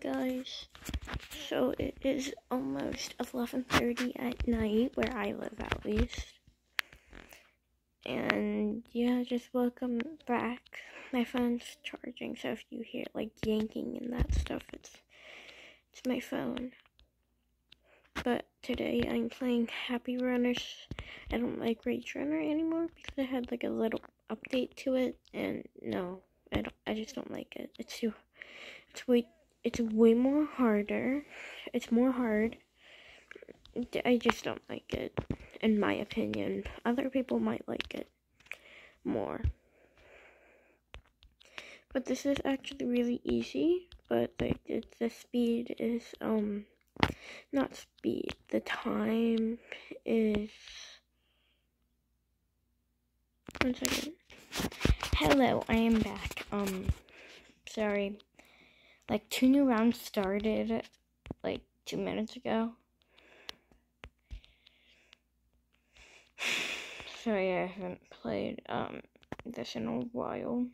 guys. So it is almost 11:30 at night where I live at least. And yeah, just welcome back. My phone's charging, so if you hear like yanking and that stuff, it's it's my phone. But today I'm playing Happy Runners. I don't like Rage Runner anymore because I had like a little update to it, and no, I don't. I just don't like it. It's too. It's way. It's way more harder. It's more hard. I just don't like it, in my opinion. Other people might like it more. But this is actually really easy. But like the speed is um not speed. The time is one second. Hello, I am back. Um, sorry. Like two new rounds started like two minutes ago. Sorry, I haven't played um this in a while.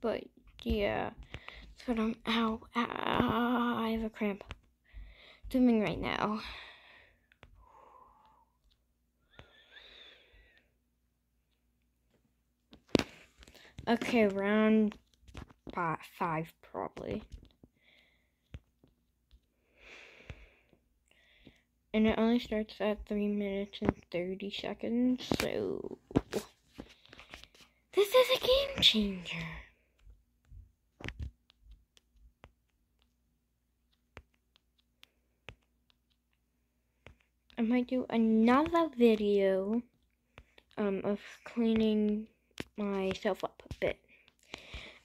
But yeah, that's what I'm. Ow, ow, I have a cramp. Doing right now. Okay, round five, probably. And it only starts at 3 minutes and 30 seconds, so. This is a game changer. I might do another video um, of cleaning myself up a bit.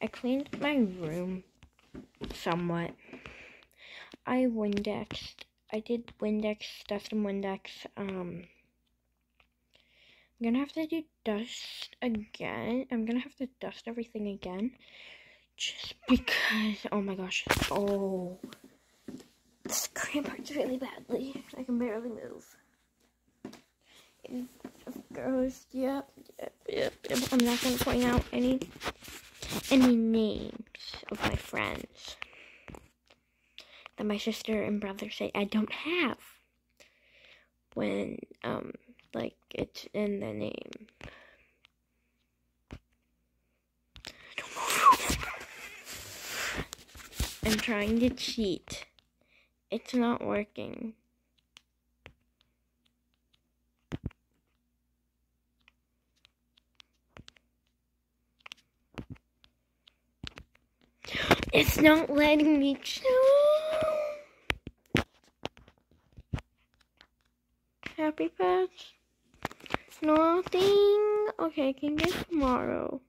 I cleaned my room somewhat. I Windexed. I did Windex, dust and Windex. Um, I'm gonna have to do dust again. I'm gonna have to dust everything again. Just because, oh my gosh. Oh, this cramp hurts really badly. I can barely move. Goes, yep, yep, yep, yep. I'm not gonna point out any any names of my friends that my sister and brother say I don't have when um like it's in the name. I'm trying to cheat. It's not working. It's not letting me chill. Happy Patch? Nothing? Okay, I can get tomorrow.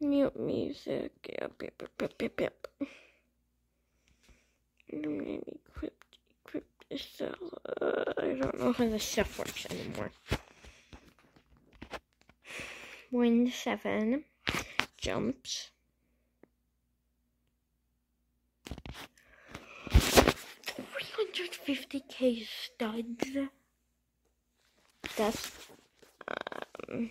Mute music. Yep, yep, yep, yep, yep. Equipped, equipped cell. Uh, I don't know how this stuff works anymore. Wind 7. Jumps. 350k studs. That's um.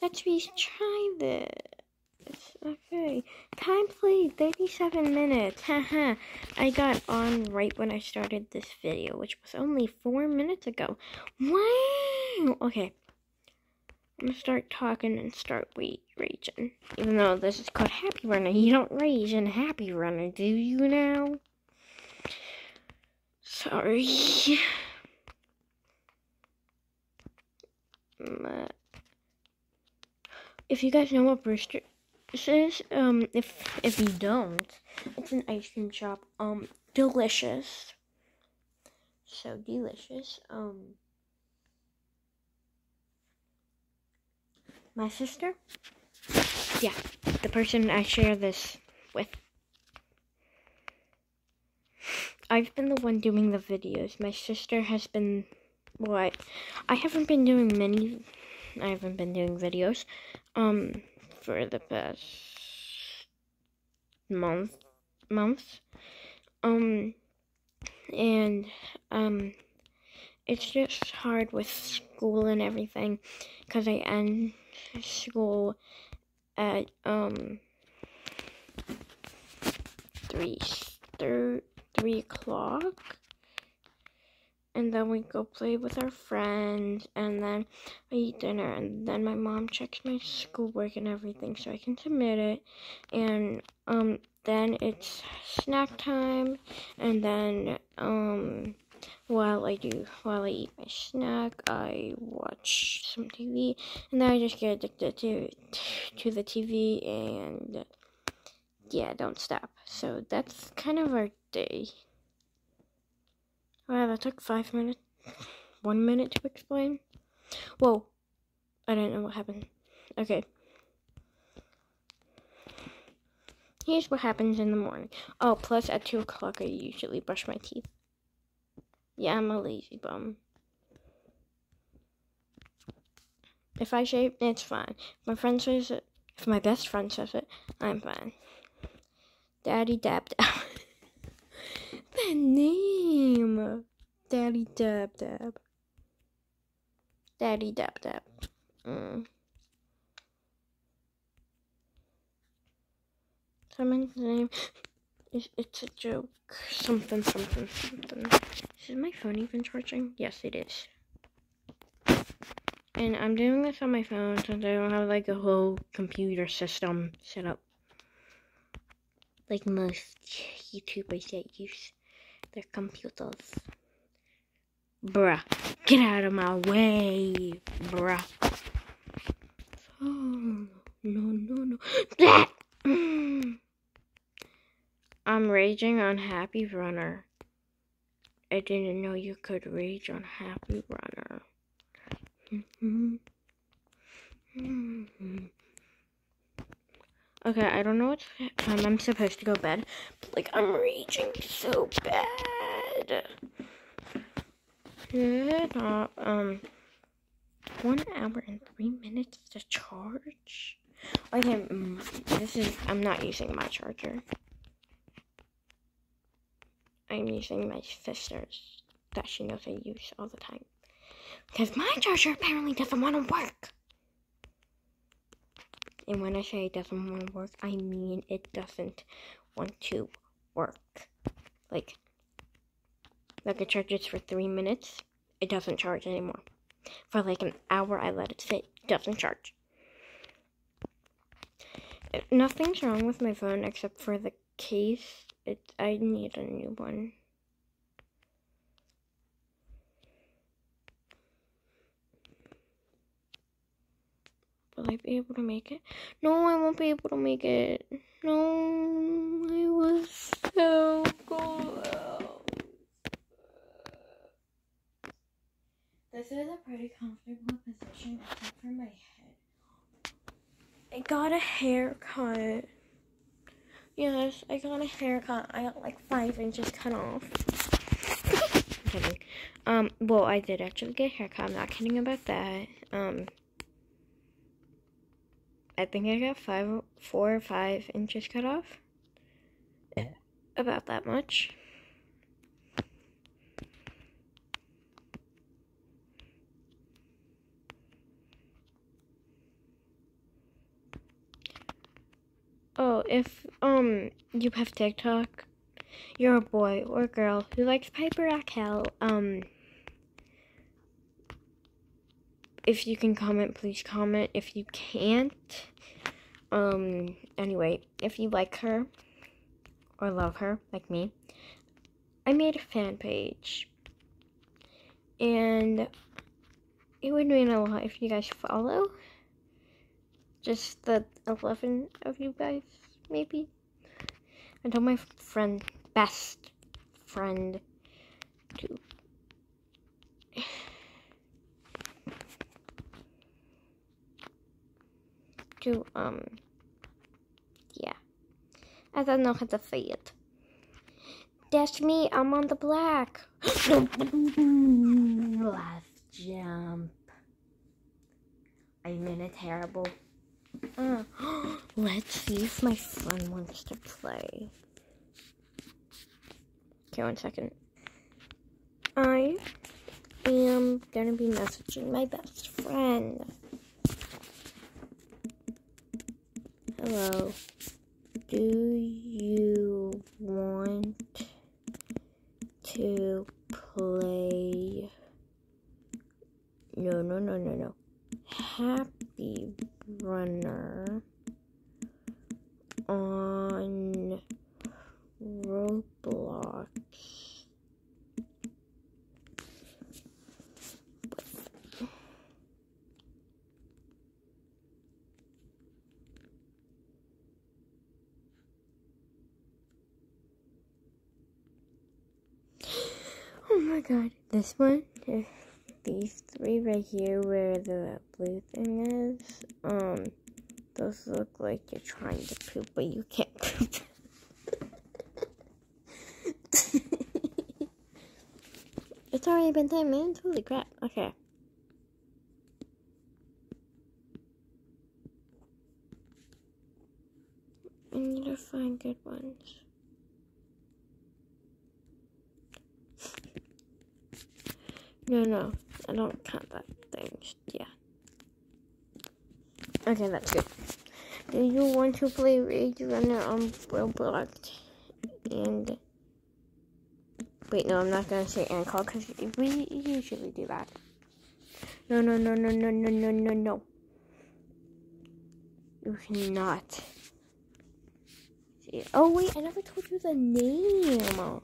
Let's retry this. Okay. Time played 37 minutes. Haha. I got on right when I started this video, which was only four minutes ago. Wow. Okay. I'm gonna start talking and start raging. Even though this is called Happy Runner, you don't rage in Happy Runner, do you now? Sorry. If you guys know what Brewster is, um, if if you don't, it's an ice cream shop. Um, delicious. So delicious. Um, my sister. Yeah, the person I share this with. I've been the one doing the videos. My sister has been what? I haven't been doing many. I haven't been doing videos. Um, for the past month, months. Um, and um, it's just hard with school and everything because I end school at um three thir- three o'clock. And then we go play with our friends and then I eat dinner and then my mom checks my schoolwork and everything so I can submit it. And um then it's snack time and then um while I do while I eat my snack I watch some TV and then I just get addicted to to the TV and yeah don't stop so that's kind of our day Wow, that took five minutes. One minute to explain. Whoa. I don't know what happened. Okay. Here's what happens in the morning. Oh, plus at 2 o'clock I usually brush my teeth. Yeah, I'm a lazy bum. If I shave, it's fine. If my friend says it, if my best friend says it, I'm fine. Daddy dab dab. that name. Daddy Dab Dab. Daddy Dab Dab. Mm. Someone's name. It's, it's a joke. Something, something, something. Is my phone even charging? Yes, it is. And I'm doing this on my phone since I don't have like a whole computer system set up. Like most YouTubers that use their computers. Bruh. Get out of my way, bruh. Oh, no, no, no. Mm. I'm raging on Happy Runner. I didn't know you could rage on Happy Runner. Okay, I don't know what time I'm supposed to go bed, but like I'm raging so bad. Good. Uh, um, one hour and three minutes to charge. Okay, mm, this is. I'm not using my charger. I'm using my sister's that she knows I use all the time. Because my charger apparently doesn't want to work. And when I say it doesn't want to work, I mean it doesn't want to work. Like, like it charges for three minutes, it doesn't charge anymore. For like an hour, I let it sit, it doesn't charge. Nothing's wrong with my phone except for the case. It, I need a new one. Will I be able to make it? No, I won't be able to make it. No, I was so close. This is a pretty comfortable position except for my head. I got a haircut. Yes, I got a haircut. I got like five inches cut off. I'm kidding. Um, well, I did actually get a haircut. I'm not kidding about that. Um, I think I got five, four or five inches cut off. Yeah. About that much. Oh, if um you have TikTok, you're a boy or girl who likes Piper Rockelle, um if you can comment, please comment. If you can't, um, anyway, if you like her or love her, like me, I made a fan page. And it would mean a lot if you guys follow. Just the 11 of you guys, maybe. I told my friend, best friend, to to, um, yeah. I don't know how to say it. That's me, I'm on the black. Last jump. I'm in a terrible. Uh, let's see if my friend wants to play. Okay, one second. I am gonna be messaging my best friend. Hello. Do you want to play? No, no, no, no, no. Happy Runner on Roblox. Oh my god, this one, these three right here where the blue thing is, um, those look like you're trying to poop, but you can't poop. it's already been 10 minutes? Holy crap. Okay. I need to find good ones. No, no, I don't count that thing. Yeah. Okay, that's good. Do you want to play Rage Runner on Roblox? And wait, no, I'm not gonna say and call because we usually do that. No, no, no, no, no, no, no, no, no. You cannot. Oh wait, I never told you the name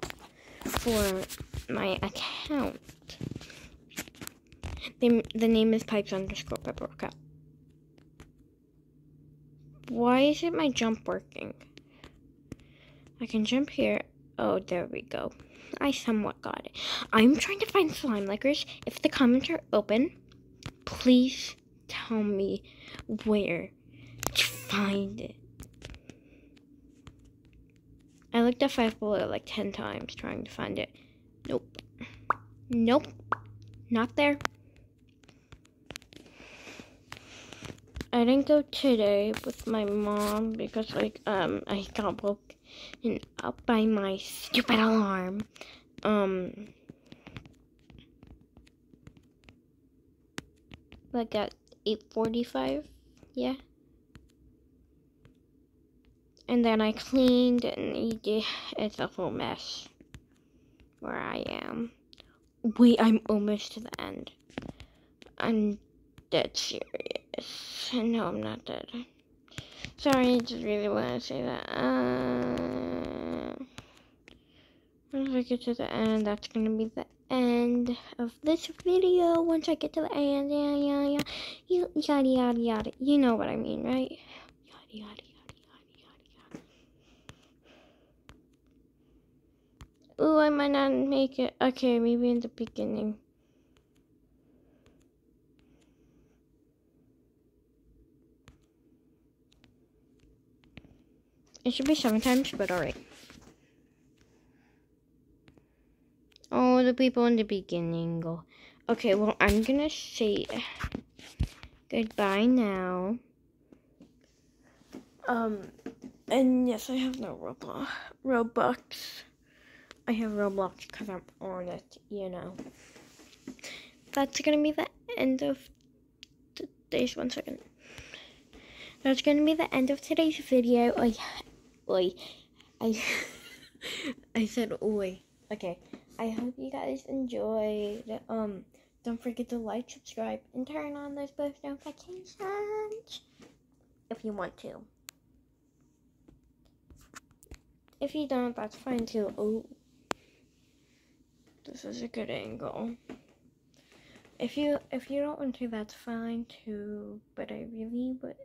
for my account. The, the name is pipes underscore pepper cup. Why isn't my jump working? I can jump here. Oh, there we go. I somewhat got it. I'm trying to find slime lickers. If the comments are open, please tell me where to find it. I looked at Five Below like 10 times trying to find it. Nope. Nope. Not there. I didn't go today with my mom because like um I got woken up by my stupid alarm. Um like at 8:45. Yeah. And then I cleaned and it's a whole mess where I am. Wait, I'm almost to the end. I'm dead serious. No, I'm not dead. Sorry, I just really want to say that. Uh, once I get to the end, that's going to be the end of this video. Once I get to the end, yeah, yeah, yeah. You, yada, yada, yada. You know what I mean, right? Yada, yada, yada, yada, yada, yada. Ooh, I might not make it. Okay, maybe in the beginning. It should be seven times, but alright. Oh, the people in the beginning go. Okay, well, I'm gonna say goodbye now. Um, and yes, I have no Roblox. Robux. I have Roblox because I'm on it, you know. That's gonna be the end of today's one second. That's gonna be the end of today's video. I oi. I I said oi. Okay. I hope you guys enjoyed. Um, don't forget to like, subscribe, and turn on those post notifications if you want to. If you don't, that's fine too. Oh, this is a good angle. If you if you don't want to, that's fine too. But I really would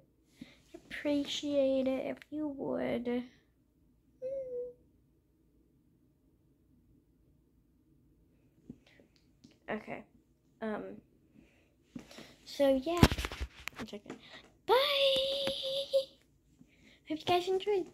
appreciate it if you would. Okay. Um. So yeah. Bye. Hope you guys enjoyed.